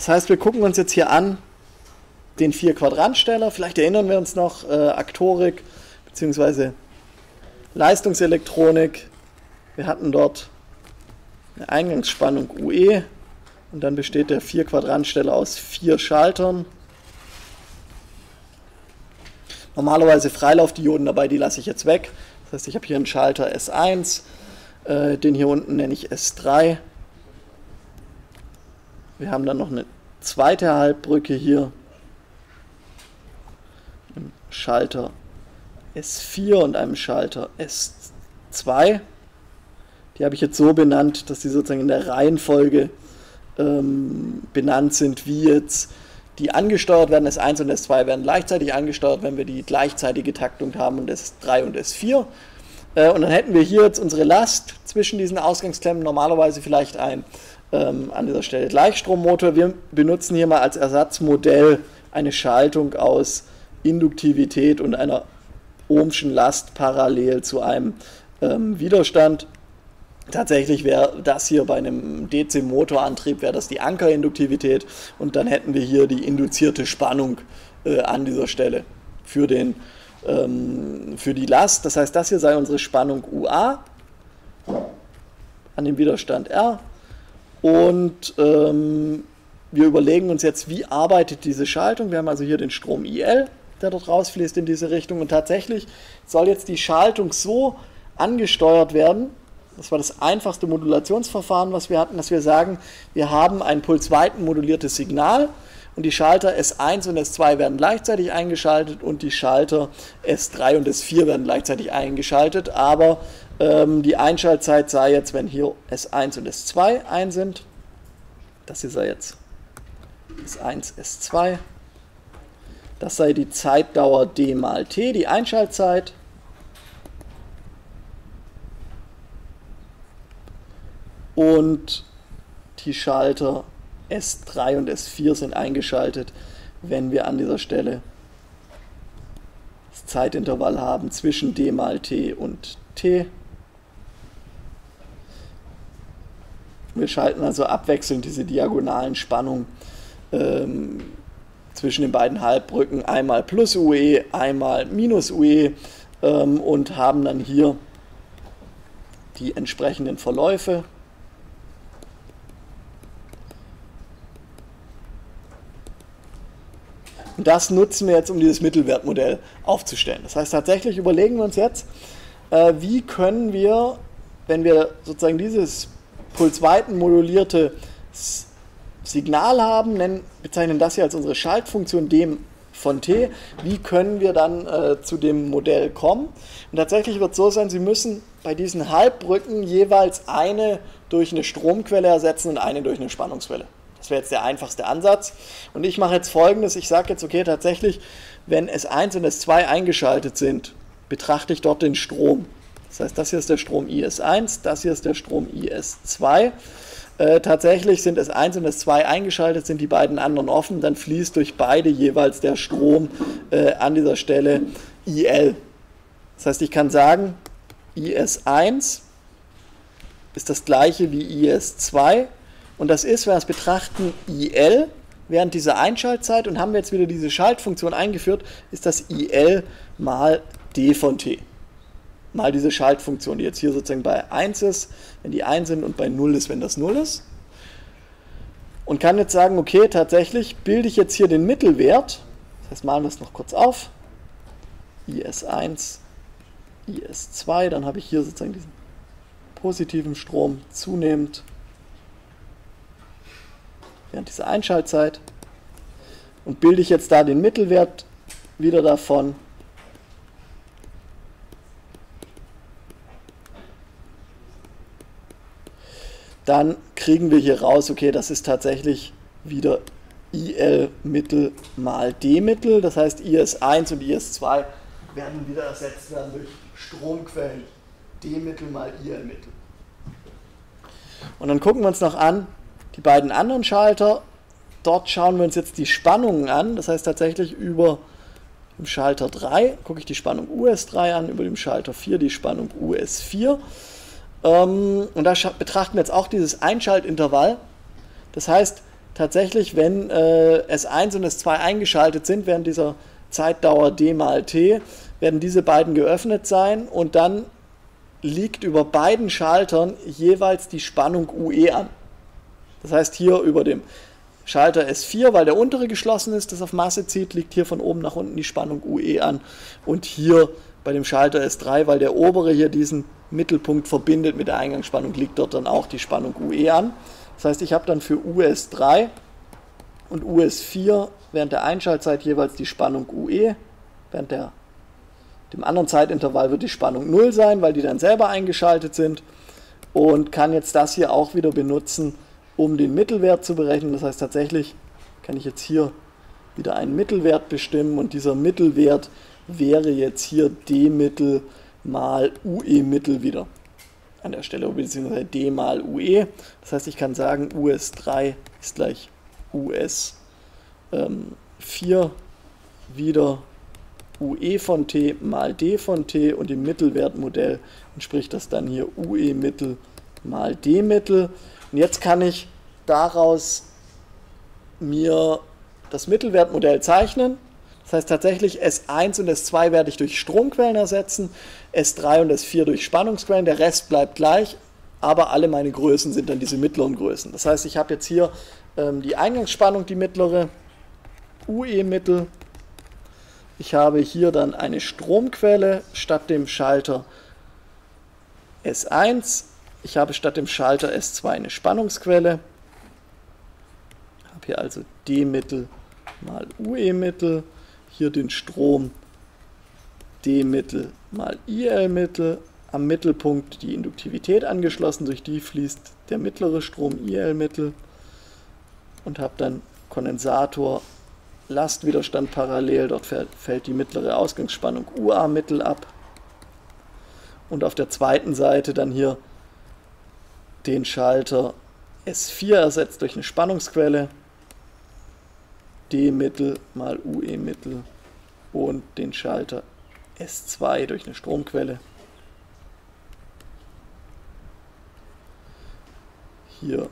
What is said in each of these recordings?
Das heißt, wir gucken uns jetzt hier an den vier Quadrantsteller. Vielleicht erinnern wir uns noch äh, Aktorik bzw. Leistungselektronik. Wir hatten dort eine Eingangsspannung UE und dann besteht der vier Quadrantsteller aus vier Schaltern. Normalerweise Freilaufdioden dabei, die lasse ich jetzt weg. Das heißt, ich habe hier einen Schalter S1, äh, den hier unten nenne ich S3. Wir haben dann noch eine zweite Halbbrücke hier, einen Schalter S4 und einem Schalter S2. Die habe ich jetzt so benannt, dass die sozusagen in der Reihenfolge ähm, benannt sind, wie jetzt die angesteuert werden. S1 und S2 werden gleichzeitig angesteuert, wenn wir die gleichzeitige Taktung haben und S3 und S4. Äh, und dann hätten wir hier jetzt unsere Last zwischen diesen Ausgangsklemmen, normalerweise vielleicht ein ähm, an dieser Stelle Gleichstrommotor. Wir benutzen hier mal als Ersatzmodell eine Schaltung aus Induktivität und einer ohmschen Last parallel zu einem ähm, Widerstand. Tatsächlich wäre das hier bei einem DC-Motorantrieb, die Ankerinduktivität und dann hätten wir hier die induzierte Spannung äh, an dieser Stelle für, den, ähm, für die Last. Das heißt, das hier sei unsere Spannung UA an dem Widerstand R und ähm, wir überlegen uns jetzt, wie arbeitet diese Schaltung. Wir haben also hier den Strom IL, der dort rausfließt in diese Richtung und tatsächlich soll jetzt die Schaltung so angesteuert werden, das war das einfachste Modulationsverfahren, was wir hatten, dass wir sagen, wir haben ein pulsweiten moduliertes Signal und die Schalter S1 und S2 werden gleichzeitig eingeschaltet und die Schalter S3 und S4 werden gleichzeitig eingeschaltet, aber ähm, die Einschaltzeit sei jetzt, wenn hier S1 und S2 ein sind, das hier sei jetzt S1, S2, das sei die Zeitdauer d mal t, die Einschaltzeit. Und die Schalter S3 und S4 sind eingeschaltet, wenn wir an dieser Stelle das Zeitintervall haben zwischen d mal t und t. Wir schalten also abwechselnd diese diagonalen Spannungen ähm, zwischen den beiden Halbbrücken, einmal plus UE, einmal minus UE ähm, und haben dann hier die entsprechenden Verläufe. Und das nutzen wir jetzt, um dieses Mittelwertmodell aufzustellen. Das heißt, tatsächlich überlegen wir uns jetzt, äh, wie können wir, wenn wir sozusagen dieses pulsweiten modulierte Signal haben, nennen, bezeichnen das hier als unsere Schaltfunktion dem von t, wie können wir dann äh, zu dem Modell kommen? Und tatsächlich wird es so sein, Sie müssen bei diesen Halbbrücken jeweils eine durch eine Stromquelle ersetzen und eine durch eine Spannungsquelle. Das wäre jetzt der einfachste Ansatz. Und ich mache jetzt folgendes: Ich sage jetzt, okay, tatsächlich, wenn S1 und S2 eingeschaltet sind, betrachte ich dort den Strom. Das heißt, das hier ist der Strom IS1, das hier ist der Strom IS2. Äh, tatsächlich sind S1 und S2 eingeschaltet, sind die beiden anderen offen, dann fließt durch beide jeweils der Strom äh, an dieser Stelle IL. Das heißt, ich kann sagen, IS1 ist das gleiche wie IS2 und das ist, wenn wir es betrachten, IL während dieser Einschaltzeit und haben wir jetzt wieder diese Schaltfunktion eingeführt, ist das IL mal D von T. Mal diese Schaltfunktion, die jetzt hier sozusagen bei 1 ist, wenn die 1 sind und bei 0 ist, wenn das 0 ist. Und kann jetzt sagen, okay, tatsächlich bilde ich jetzt hier den Mittelwert. Das heißt, malen wir es noch kurz auf. IS1, IS2, dann habe ich hier sozusagen diesen positiven Strom zunehmend während dieser Einschaltzeit und bilde ich jetzt da den Mittelwert wieder davon. Dann kriegen wir hier raus, okay, das ist tatsächlich wieder IL-Mittel mal D-Mittel. Das heißt, IS1 und IS2 werden wieder ersetzt werden durch Stromquellen D-Mittel mal IL-Mittel. Und dann gucken wir uns noch an, die beiden anderen Schalter, dort schauen wir uns jetzt die Spannungen an. Das heißt tatsächlich über dem Schalter 3 gucke ich die Spannung US3 an, über dem Schalter 4 die Spannung US4. Ähm, und da betrachten wir jetzt auch dieses Einschaltintervall. Das heißt, tatsächlich, wenn äh, S1 und S2 eingeschaltet sind während dieser Zeitdauer d mal t, werden diese beiden geöffnet sein und dann liegt über beiden Schaltern jeweils die Spannung UE an. Das heißt hier über dem Schalter S4, weil der untere geschlossen ist, das auf Masse zieht, liegt hier von oben nach unten die Spannung UE an und hier bei dem Schalter S3, weil der obere hier diesen Mittelpunkt verbindet mit der Eingangsspannung, liegt dort dann auch die Spannung UE an. Das heißt, ich habe dann für US3 und US4 während der Einschaltzeit jeweils die Spannung UE, während der, dem anderen Zeitintervall wird die Spannung 0 sein, weil die dann selber eingeschaltet sind und kann jetzt das hier auch wieder benutzen, um den Mittelwert zu berechnen. Das heißt tatsächlich kann ich jetzt hier wieder einen Mittelwert bestimmen und dieser Mittelwert wäre jetzt hier D-Mittel mal UE-Mittel wieder an der Stelle, beziehungsweise D mal UE. Das heißt, ich kann sagen, US3 ist gleich US ähm, 4 wieder UE von t mal d von t und im Mittelwertmodell entspricht das dann hier UE Mittel mal d Mittel. Und jetzt kann ich daraus mir das Mittelwertmodell zeichnen. Das heißt tatsächlich S1 und S2 werde ich durch Stromquellen ersetzen, S3 und S4 durch Spannungsquellen, der Rest bleibt gleich, aber alle meine Größen sind dann diese mittleren Größen. Das heißt, ich habe jetzt hier ähm, die Eingangsspannung, die mittlere, UE-Mittel. Ich habe hier dann eine Stromquelle statt dem Schalter S1. Ich habe statt dem Schalter S2 eine Spannungsquelle. Ich habe hier also D-Mittel mal UE-Mittel. Hier den Strom D-Mittel mal IL-Mittel. Am Mittelpunkt die Induktivität angeschlossen, durch die fließt der mittlere Strom IL-Mittel und habe dann Kondensator Lastwiderstand parallel, dort fällt die mittlere Ausgangsspannung UA-Mittel ab. Und auf der zweiten Seite dann hier den Schalter S4 ersetzt durch eine Spannungsquelle, D-Mittel mal UE-Mittel und den Schalter S2 durch eine Stromquelle. Hier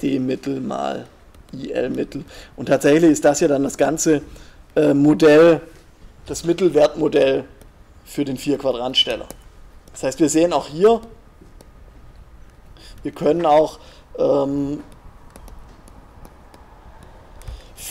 D-Mittel mal IL-Mittel. Und tatsächlich ist das ja dann das ganze äh, Modell, das Mittelwertmodell für den Vier-Quadrantsteller. Das heißt, wir sehen auch hier, wir können auch ähm,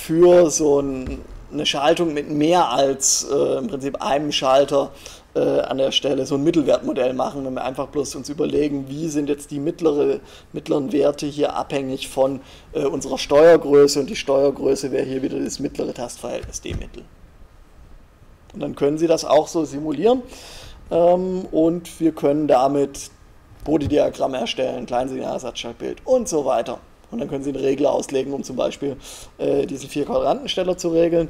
für so ein, eine Schaltung mit mehr als äh, im Prinzip einem Schalter äh, an der Stelle so ein Mittelwertmodell machen, wenn wir einfach bloß uns überlegen, wie sind jetzt die mittlere, mittleren Werte hier abhängig von äh, unserer Steuergröße und die Steuergröße wäre hier wieder das mittlere Tastverhältnis D-Mittel. Und dann können Sie das auch so simulieren ähm, und wir können damit Bodediagramme erstellen, Kleinsignalsatzschaltbild und so weiter. Und dann können Sie eine Regel auslegen, um zum Beispiel äh, diesen vier Quadrantensteller zu regeln.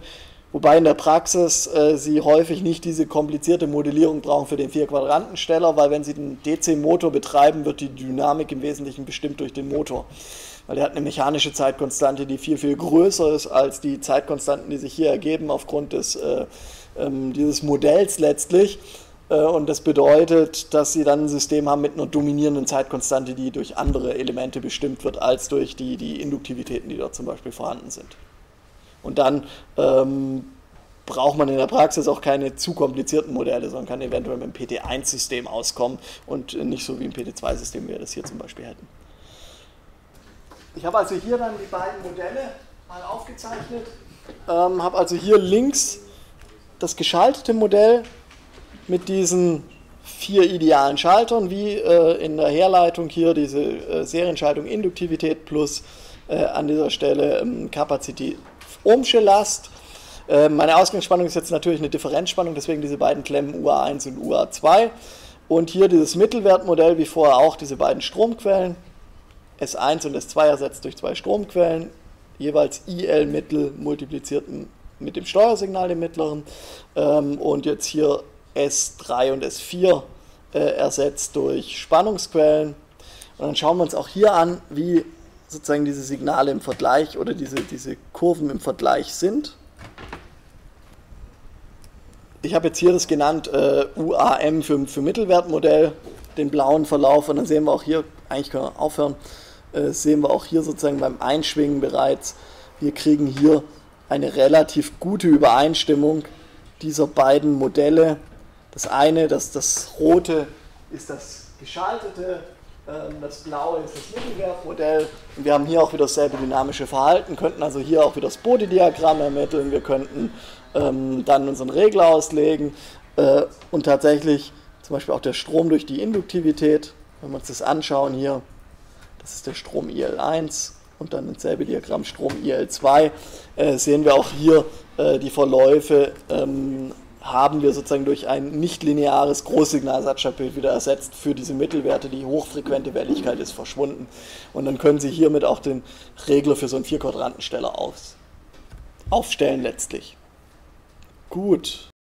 Wobei in der Praxis äh, Sie häufig nicht diese komplizierte Modellierung brauchen für den Vier-Quadranten-Steller, weil wenn Sie den DC-Motor betreiben, wird die Dynamik im Wesentlichen bestimmt durch den Motor. Weil er hat eine mechanische Zeitkonstante, die viel, viel größer ist als die Zeitkonstanten, die sich hier ergeben aufgrund des, äh, ähm, dieses Modells letztlich. Äh, und das bedeutet, dass Sie dann ein System haben mit einer dominierenden Zeitkonstante, die durch andere Elemente bestimmt wird, als durch die, die Induktivitäten, die dort zum Beispiel vorhanden sind. Und dann ähm, braucht man in der Praxis auch keine zu komplizierten Modelle, sondern kann eventuell mit dem PT1-System auskommen und nicht so wie im PT2-System, wie wir das hier zum Beispiel hätten. Ich habe also hier dann die beiden Modelle mal aufgezeichnet. Ähm, habe also hier links das geschaltete Modell mit diesen vier idealen Schaltern, wie äh, in der Herleitung hier diese äh, Serienschaltung Induktivität plus äh, an dieser Stelle ähm, Kapazität Ohmsche Last. Äh, meine Ausgangsspannung ist jetzt natürlich eine Differenzspannung, deswegen diese beiden Klemmen UA1 und UA2. Und hier dieses Mittelwertmodell, wie vorher auch, diese beiden Stromquellen. S1 und S2 ersetzt durch zwei Stromquellen, jeweils IL-Mittel multipliziert mit dem Steuersignal, dem mittleren. Ähm, und jetzt hier S3 und S4 äh, ersetzt durch Spannungsquellen. Und dann schauen wir uns auch hier an, wie sozusagen diese Signale im Vergleich oder diese, diese Kurven im Vergleich sind. Ich habe jetzt hier das genannt äh, UAM für, für Mittelwertmodell, den blauen Verlauf und dann sehen wir auch hier, eigentlich können wir aufhören, äh, sehen wir auch hier sozusagen beim Einschwingen bereits, wir kriegen hier eine relativ gute Übereinstimmung dieser beiden Modelle. Das eine, das, das rote, ist das geschaltete, ähm, das blaue ist das Mittelwertmodell. Und wir haben hier auch wieder dasselbe dynamische Verhalten, könnten also hier auch wieder das Bode-Diagramm ermitteln, wir könnten ähm, dann unseren Regler auslegen äh, und tatsächlich zum Beispiel auch der Strom durch die Induktivität, wenn wir uns das anschauen hier, das ist der Strom IL1 und dann dasselbe Diagramm Strom IL2, äh, sehen wir auch hier äh, die Verläufe ähm, haben wir sozusagen durch ein nicht-lineares Großsignalsatzstabbild wieder ersetzt für diese Mittelwerte. Die hochfrequente Welligkeit ist verschwunden. Und dann können Sie hiermit auch den Regler für so einen Vierquadrantensteller aufstellen letztlich. Gut.